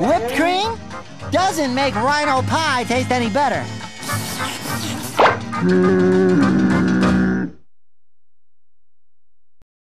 Whipped cream doesn't make rhino pie taste any better.